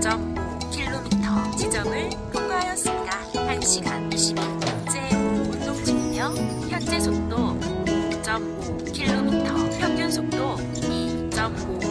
5.5km 지점을 통과하였습니다. 1시간 20분째 운동 중이며 현재 속도 5.5km 평균 속도 2.5